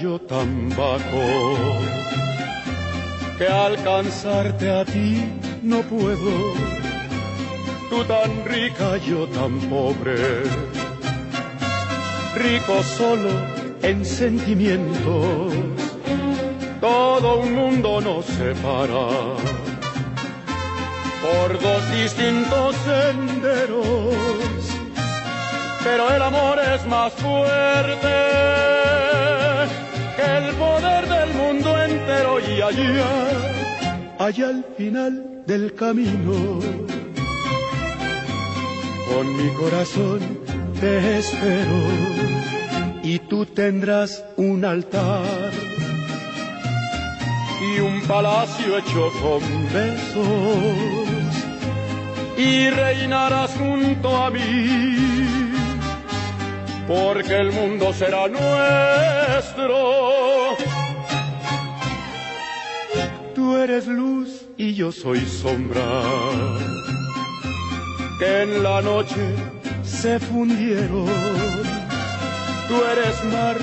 yo tan bajo que alcanzarte a ti no puedo. Tú tan rica, yo tan pobre, rico solo en sentimientos. Todo un mundo nos separa por dos distintos senderos pero el amor es más fuerte que el poder del mundo entero y allá, allá al final del camino, con mi corazón te espero y tú tendrás un altar y un palacio hecho con besos y reinarás junto a mí porque el mundo será nuestro. Tú eres luz y yo soy sombra, que en la noche se fundieron. Tú eres mar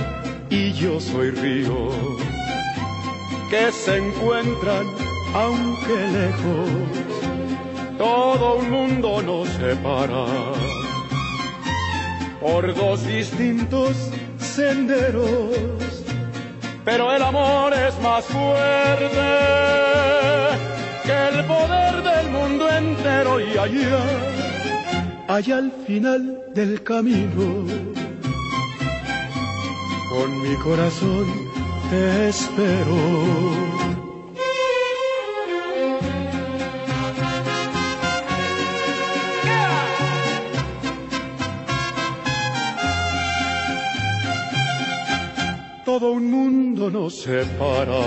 y yo soy río, que se encuentran aunque lejos. Todo un mundo nos separa por dos distintos senderos, pero el amor es más fuerte que el poder del mundo entero y allá, allá al final del camino, con mi corazón te espero todo un mundo nos separa.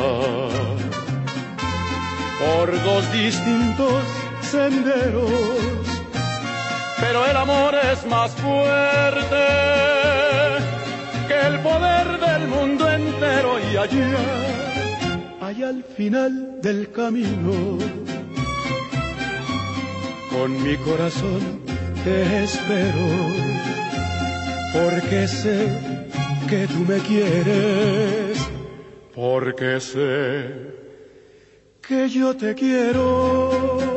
Por dos distintos senderos, pero el amor es más fuerte que el poder del mundo entero. Y allá, allá al final del camino, con mi corazón te espero, porque sé que tú me quieres, porque sé que yo te quiero.